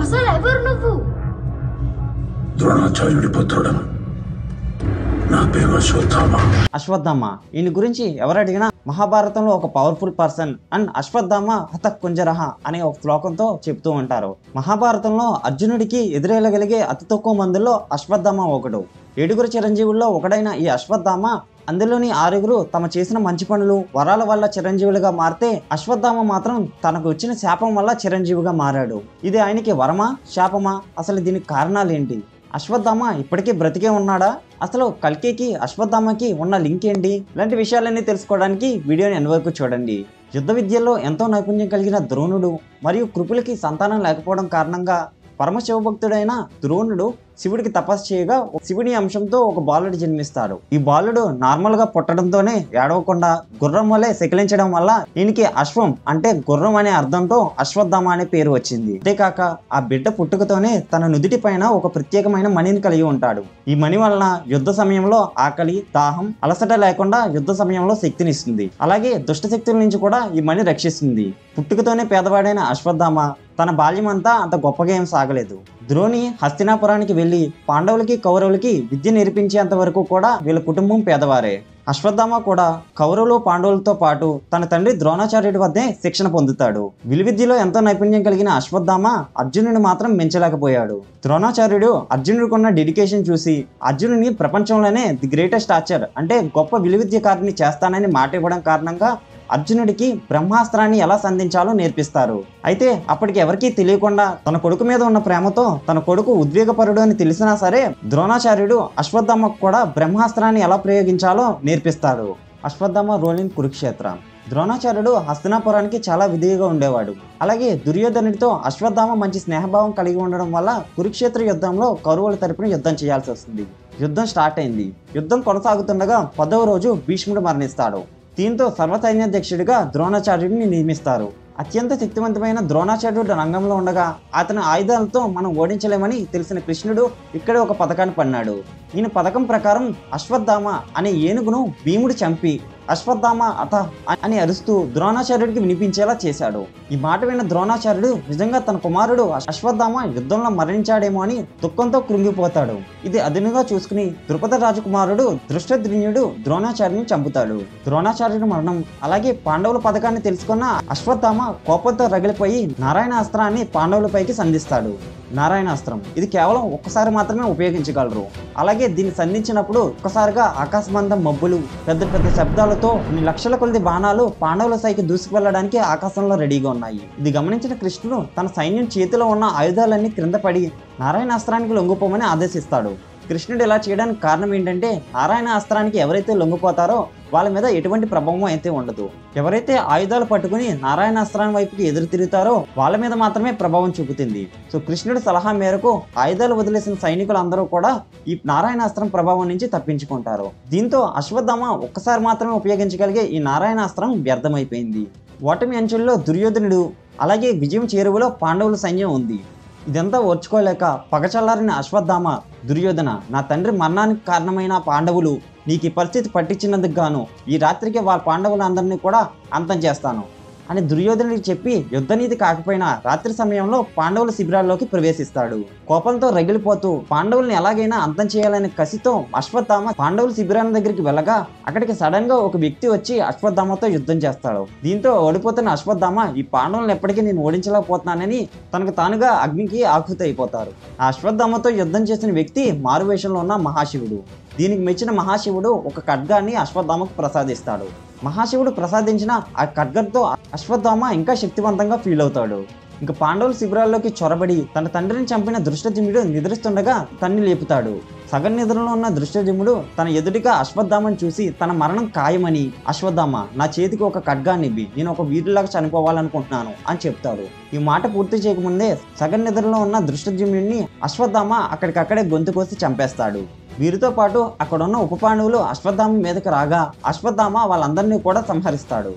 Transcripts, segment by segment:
అసలు ఎవరు నువ్వు? ద్రోణాచార్యుడి పుత్రుడను నా పేరు అశ్వత్థామ. అశ్వత్థామ ఈయన గురించి ఎవరు అడిగినా మహాభారతంలో ఒక పవర్ఫుల్ పర్సన్ అండ్ అశ్వత్థామ హత కుంజరహ అనే ఒక శ్లోకంతో చెప్తూ ఉంటారు. మహాభారతంలో అర్జునుడికి ఎదురేయగలిగే అతి తక్కువ మందుల్లో అశ్వత్థామ ఒకడు. ఏడుగురు చిరంజీవుల్లో ఒకడైన ఈ అశ్వత్థామ అందులోని ఆరుగురు తమ చేసిన మంచి పనులు వరాల వల్ల చిరంజీవులుగా మారితే అశ్వత్థామ మాత్రం తనకు వచ్చిన శాపం వల్ల చిరంజీవిగా మారాడు. ఇది ఆయనకి వరమా శాపమా? అసలు దీనికి కారణాలేంటి? అశ్వత్థామ ఇప్పటికీ బ్రతికే ఉన్నాడా? అసలు కల్కికి అశ్వత్థామకి ఉన్న లింక్ ఏంటి? ఇలాంటి విషయాలన్నీ తెలుసుకోవడానికి వీడియోని ఎన్నవరకు చూడండి. యుద్ధ విద్యలో ఎంతో నైపుణ్యం కలిగిన ద్రోణుడు మరియు కృపులకి సంతానం లేకపోవడం కారణంగా పరమశివభక్తుడైన ద్రోణుడు శివుడికి తపస్సు చేయగా శివుని అంశంతో ఒక బాలుడు జన్మిస్తాడు. ఈ బాలుడు నార్మల్గా పుట్టడంతోనే ఏడవకుండా గుర్రం వలె సెకిలించడం వల్ల ఈయనకి అశ్వం అంటే గుర్రం అనే అర్థంతో అశ్వత్థామ అనే పేరు వచ్చింది. అంతేకాక ఆ బిడ్డ పుట్టుకతోనే తన నుదిటి పైన ఒక ప్రత్యేకమైన మణిని కలిగి ఉంటాడు. ఈ మణి వలన యుద్ధ సమయంలో ఆకలి దాహం అలసట లేకుండా యుద్ధ సమయంలో శక్తినిస్తుంది అలాగే దుష్ట శక్తుల నుంచి కూడా ఈ మణి రక్షిస్తుంది. పుట్టుకతోనే పేదవాడైన అశ్వత్థామ తన బాల్యమంతా అంత గొప్పగా ఏం సాగలేదు. ద్రోణి హస్తినాపురానికి వెళ్ళి పాండవులకి కౌరవులకి విద్య నేర్పించేంత వరకు కూడా వీళ్ళ కుటుంబం పేదవారే. అశ్వత్థామ కూడా కౌరవులు పాండవులతో పాటు తన తండ్రి ద్రోణాచార్యుడి వద్దే శిక్షణ పొందుతాడు. విలువిద్యలో ఎంతో నైపుణ్యం కలిగిన అశ్వత్థామ అర్జునుని మాత్రం మెంచలేకపోయాడు. ద్రోణాచార్యుడు అర్జునుడికి ఉన్న డెడికేషన్ చూసి అర్జునుని ప్రపంచంలోనే ది గ్రేటెస్ట్ ఆర్చర్ అంటే గొప్ప విలువిద్యకారిని చేస్తానని మాట ఇవ్వడం కారణంగా అర్జునుడికి బ్రహ్మాస్త్రాన్ని ఎలా సంధించాలో నేర్పిస్తారు. అయితే అప్పటికి ఎవరికీ తెలియకుండా తన కొడుకు మీద ఉన్న ప్రేమతో తన కొడుకు ఉద్వేగపరుడు అని తెలిసినా సరే ద్రోణాచార్యుడు అశ్వత్థామకు కూడా బ్రహ్మాస్త్రాన్ని ఎలా ప్రయోగించాలో నేర్పిస్తాడు. అశ్వత్థామ రోలింగ్ కురుక్షేత్ర. ద్రోణాచార్యుడు హస్తినాపురానికి చాలా విధిగా ఉండేవాడు. అలాగే దుర్యోధనుడితో అశ్వత్థామ మంచి స్నేహభావం కలిగి ఉండడం వల్ల కురుక్షేత్ర యుద్ధంలో కౌరవుల తరపున యుద్ధం చేయాల్సి వస్తుంది. యుద్ధం స్టార్ట్ అయింది. యుద్ధం కొనసాగుతుండగా పదవ రోజు భీష్ముడు మరణిస్తాడు. దీంతో సర్వసైన్యాధ్యక్షుడిగా ద్రోణాచార్యుడిని నియమిస్తారు. అత్యంత శక్తివంతమైన ద్రోణాచార్యుడు రంగంలో ఉండగా అతని ఆయుధాలతో మనం ఓడించలేమని తెలిసిన కృష్ణుడు ఇక్కడే ఒక పథకాన్ని పన్నాడు. ఈయన పథకం ప్రకారం అశ్వత్థామ అనే ఏనుగును భీముడు చంపి అశ్వత్థామ అత అని అరుస్తూ ద్రోణాచార్యుడికి వినిపించేలా చేశాడు. ఈ మాట విన్న ద్రోణాచార్యుడు నిజంగా తన కుమారుడు అశ్వత్థామ యుద్ధంలో మరణించాడేమో అని దుఃఖంతో కృంగిపోతాడు. ఇది అదునుగా చూసుకుని ద్రుపద రాజకుమారుడు దృష్టద్రుణ్యుడు ద్రోణాచార్యుని చంపుతాడు. ద్రోణాచార్యుడి మరణం అలాగే పాండవుల పథకాన్ని తెలుసుకున్న అశ్వత్థామ కోపంతో రగిలిపోయి నారాయణ అస్త్రాన్ని పాండవులపైకి సంధిస్తాడు. నారాయణాస్త్రం ఇది కేవలం ఒక్కసారి మాత్రమే ఉపయోగించగలరు. అలాగే దీన్ని సంధించినప్పుడు ఒక్కసారిగా ఆకాశమందం మబ్బులు పెద్ద పెద్ద శబ్దాలతో కొన్ని లక్షల కొలది బాణాలు పాండవుల సైకి దూసుకువెళ్ళడానికి ఆకాశంలో రెడీగా ఉన్నాయి. ఇది గమనించిన కృష్ణుడు తన సైన్యం చేతిలో ఉన్న ఆయుధాలన్నీ క్రింద పడి నారాయణాస్త్రానికి లొంగిపోమని ఆదేశిస్తాడు. కృష్ణుడు ఇలా చేయడానికి కారణం ఏంటంటే నారాయణ అస్త్రానికి ఎవరైతే లొంగిపోతారో వాళ్ళ మీద ఎటువంటి ప్రభావం అయితే ఉండదు. ఎవరైతే ఆయుధాలు పట్టుకుని నారాయణ అస్త్రాన్ని వైపుకి ఎదురు తిరుగుతారో వాళ్ళ మీద మాత్రమే ప్రభావం చూపుతుంది. సో కృష్ణుడి సలహా మేరకు ఆయుధాలు వదిలేసిన సైనికులందరూ కూడా ఈ నారాయణాస్త్రం ప్రభావం నుంచి తప్పించుకుంటారు. దీంతో అశ్వత్థామ ఒక్కసారి మాత్రమే ఉపయోగించగలిగే ఈ నారాయణాస్త్రం వ్యర్థమైపోయింది. ఓటమి అంచుల్లో దుర్యోధనుడు అలాగే విజయం చేరువలో పాండవుల సైన్యం ఉంది. ఇదంతా ఓర్చుకోలేక పగచల్లారిన అశ్వత్థామ దుర్యోధన నా తండ్రి మరణానికి కారణమైన పాండవులు నీకు ఈ పరిస్థితి పట్టించినందుకు గాను ఈ రాత్రికి వాళ్ళ పాండవులందరినీ కూడా అంతం చేస్తాను అని దుర్యోధనుడికి చెప్పి యుద్ధనీతి కాకపోయినా రాత్రి సమయంలో పాండవుల శిబిరాల్లోకి ప్రవేశిస్తాడు. కోపంతో రగిలిపోతూ పాండవుల్ని ఎలాగైనా అంతం చేయాలనే కసితో అశ్వత్థామ పాండవుల శిబిరాల దగ్గరికి వెళ్ళగా అక్కడికి సడన్గా ఒక వ్యక్తి వచ్చి అశ్వత్థామతో యుద్ధం చేస్తాడు. దీంతో ఓడిపోతున్న అశ్వత్థామ ఈ పాండవులను ఎప్పటికీ నేను ఓడించలేకపోతున్నానని తనకు తానుగా అగ్నికి ఆకృతి అయిపోతారు ఆ అశ్వత్థామతో యుద్ధం చేసిన వ్యక్తి మారువేషంలో ఉన్న మహాశివుడు. దీనికి మెచ్చిన మహాశివుడు ఒక ఖడ్గాన్ని అశ్వత్థామకు ప్రసాదిస్తాడు. మహాశివుడు ప్రసాదించిన ఆ ఖడ్గంతో అశ్వత్థామ ఇంకా శక్తివంతంగా ఫీల్ అవుతాడు. ఇంకా పాండవుల శిబిరాల్లోకి చొరబడి తన తండ్రిని చంపిన దృష్టజిముడు నిద్రిస్తుండగా తన్ని లేపుతాడు. సగం నిద్రలో ఉన్న దృష్టజిముడు తన ఎదుటిగా అశ్వత్థామని చూసి తన మరణం ఖాయమని అశ్వత్థామ నా చేతికి ఒక ఖడ్గాన్ని ఇవ్వి. నేను ఒక వీరులాగా చనిపోవాలనుకుంటున్నాను అని చెప్తాడు. ఈ మాట పూర్తి చేయకముందే సగం నిద్రలో ఉన్న దృష్టజిమ్ముడిని అశ్వత్థామ అక్కడికక్కడే గొంతు కోసి చంపేస్తాడు. వీరితో పాటు అక్కడున్న ఉప పాండవులు అశ్వత్థామ మీదకు రాగా అశ్వత్థామ వాళ్ళందరినీ కూడా సంహరిస్తాడు.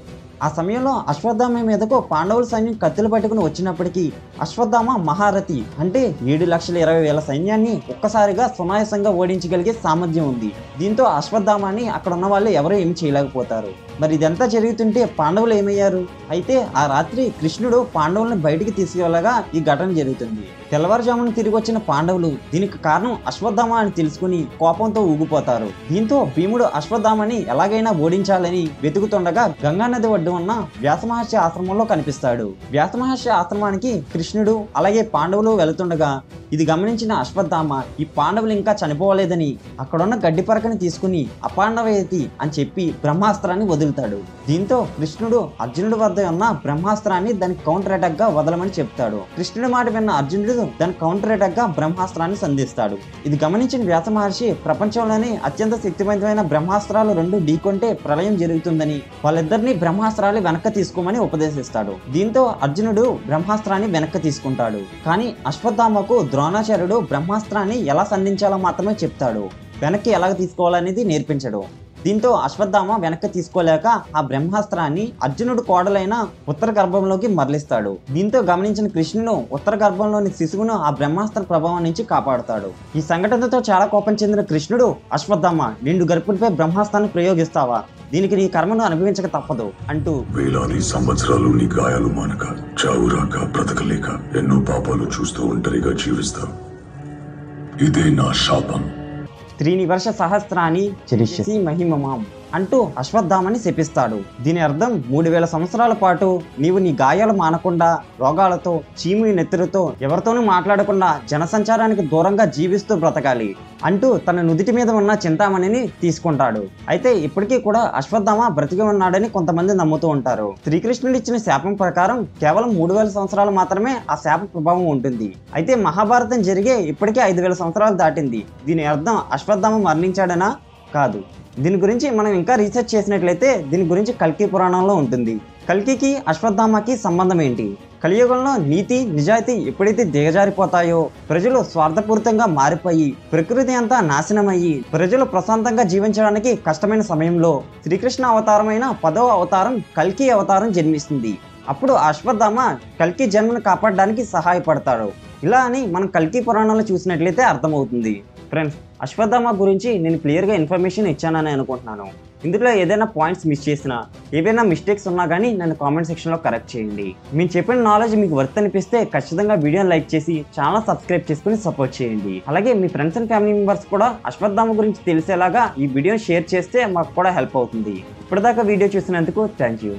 ఆ సమయంలో అశ్వత్థామ మీదకు పాండవుల సైన్యం కత్తులు పట్టుకుని వచ్చినప్పటికీ అశ్వత్థామ మహారథి అంటే ఏడు లక్షల ఇరవై వేల సైన్యాన్ని ఒక్కసారిగా సునాయాసంగా ఓడించగలిగే సామర్థ్యం ఉంది. దీంతో అశ్వత్థామాన్ని అక్కడ ఉన్న వాళ్ళు ఎవరూ ఏమి చేయలేకపోతారు. మరి ఇదంతా జరుగుతుంటే పాండవులు ఏమయ్యారు? అయితే ఆ రాత్రి కృష్ణుడు పాండవులను బయటికి తీసుకెళ్ళగా ఈ ఘటన జరుగుతుంది. తెల్లవారుజామున తిరిగి వచ్చిన పాండవులు దీనికి కారణం అశ్వత్థామ అని తెలుసుకుని కోపంతో ఊగిపోతారు. దీంతో భీముడు అశ్వత్థామని ఎలాగైనా ఓడించాలని వెతుకుతుండగా గంగానది ఒడ్డు ఉన్న వ్యాసమహర్షి ఆశ్రమంలో కనిపిస్తాడు. వ్యాసమహర్షి ఆశ్రమానికి కృష్ణుడు అలాగే పాండవులు వెళుతుండగా ఇది గమనించిన అశ్వత్థామ ఈ పాండవులు ఇంకా చనిపోలేదని అక్కడున్న గడ్డి పరకని తీసుకుని అపాండవేతి అని చెప్పి బ్రహ్మాస్త్రాన్ని వదులుతాడు. దీంతో కృష్ణుడు అర్జునుడి వద్ద ఉన్న బ్రహ్మాస్త్రాన్ని దానికి కౌంటర్ అటాక్గా వదలమని చెప్తాడు. కృష్ణుడి మాట విన్న అర్జునుడు దాని కౌంటర్ అటాక్గా బ్రహ్మాస్త్రాన్ని సంధిస్తాడు. ఇది గమనించిన వ్యాస మహర్షి ప్రపంచంలోనే అత్యంత శక్తివంతమైన బ్రహ్మాస్త్రాలు రెండు ఢీకొంటే ప్రళయం జరుగుతుందని వాళ్ళిద్దరిని బ్రహ్మాస్త్రాలు వెనక్కి తీసుకోమని ఉపదేశిస్తాడు. దీంతో అర్జునుడు బ్రహ్మాస్త్రాన్ని వెనక్కి తీసుకుంటాడు. కానీ అశ్వత్థామకు ద్రోణాచార్యుడు బ్రహ్మాస్త్రాన్ని ఎలా సంధించాలో మాత్రమే చెప్తాడు. వెనక్కి ఎలా తీసుకోవాలనేది నేర్పించడు. దీంతో అశ్వత్థామ వెనక్కి తీసుకోలేక ఆ బ్రహ్మాస్త్రాన్ని అర్జునుడు కోడలైన ఉత్తర గర్భంలోకి మరలిస్తాడు. దీంతో గమనించిన కృష్ణుడు ఉత్తర గర్భంలోని శిశువును ఆ బ్రహ్మాస్త్ర ప్రభావం నుంచి కాపాడుతాడు. ఈ సంఘటనతో చాలా కోపం చెందిన కృష్ణుడు అశ్వత్థామ నిండు గర్భుడిపై బ్రహ్మాస్త్రాన్ని ప్రయోగిస్తావా? దీనికి నీ కర్మను అనుభవించక తప్పదు అంటూ వేలాది సంవత్సరాలు నీ గాయాలు మానక చావురాక బ్రతకలేక ఎన్నో పాపాలు చూస్తూ ఒంటరిగా జీవిస్తావు. ఇదే నా శాపం. త్రీని వర్ష సహస్రాన్ని చరిష్యసి మహిమమాం అంటూ అశ్వత్థామని శపిస్తాడు. దీని అర్థం మూడు వేల సంవత్సరాల పాటు నీవు నీ గాయాలు మానకుండా రోగాలతో చీము నెత్తురుతో ఎవరితోనూ మాట్లాడకుండా జనసంచారానికి దూరంగా జీవిస్తూ బ్రతకాలి అంటూ తన నుదిటి మీద ఉన్న చింతామణిని తీసుకుంటాడు. అయితే ఇప్పటికీ కూడా అశ్వత్థామ బ్రతికి ఉన్నాడని కొంతమంది నమ్ముతూ ఉంటారు. శ్రీకృష్ణుడు ఇచ్చిన శాపం ప్రకారం కేవలం మూడు వేల సంవత్సరాలు మాత్రమే ఆ శాప ప్రభావం ఉంటుంది. అయితే మహాభారతం జరిగే ఇప్పటికే ఐదు వేల సంవత్సరాలు దాటింది. దీని అర్థం అశ్వత్థామ మరణించాడనా? కాదు. దీని గురించి మనం ఇంకా రీసెర్చ్ చేసినట్లయితే దీని గురించి కల్కి పురాణంలో ఉంటుంది. కల్కికి అశ్వత్థామకి సంబంధం ఏంటి? కలియుగంలో నీతి నిజాయితీ ఎప్పుడైతే దిగజారిపోతాయో ప్రజలు స్వార్థపూరితంగా మారిపోయి ప్రకృతి అంతా నాశనమయ్యి ప్రజలు ప్రశాంతంగా జీవించడానికి కష్టమైన సమయంలో శ్రీకృష్ణ అవతారమైన పదవ అవతారం కల్కి అవతారం జన్మిస్తుంది. అప్పుడు అశ్వత్థామ కల్కి జన్మను కాపాడడానికి సహాయపడతాడు. ఇలా అని మనం కల్కి పురాణంలో చూసినట్లయితే అర్థమవుతుంది. ఫ్రెండ్స్ అశ్వత్థామ గురించి నేను క్లియర్గా ఇన్ఫర్మేషన్ ఇచ్చానని అనుకుంటున్నాను. ఇందులో ఏదైనా పాయింట్స్ మిస్ చేసినా ఏవైనా మిస్టేక్స్ ఉన్నా కానీ నన్ను కామెంట్ సెక్షన్లో కరెక్ట్ చేయండి. మీరు చెప్పిన నాలెడ్జ్ మీకు వర్త్ అనిపిస్తే ఖచ్చితంగా వీడియోని లైక్ చేసి ఛానల్ సబ్స్క్రైబ్ చేసుకుని సపోర్ట్ చేయండి. అలాగే మీ ఫ్రెండ్స్ అండ్ ఫ్యామిలీ మెంబర్స్ కూడా అశ్వత్థామ గురించి తెలిసేలాగా ఈ వీడియోని షేర్ చేస్తే మాకు కూడా హెల్ప్ అవుతుంది. ఇప్పటిదాకా వీడియో చూసినందుకు థ్యాంక్ యూ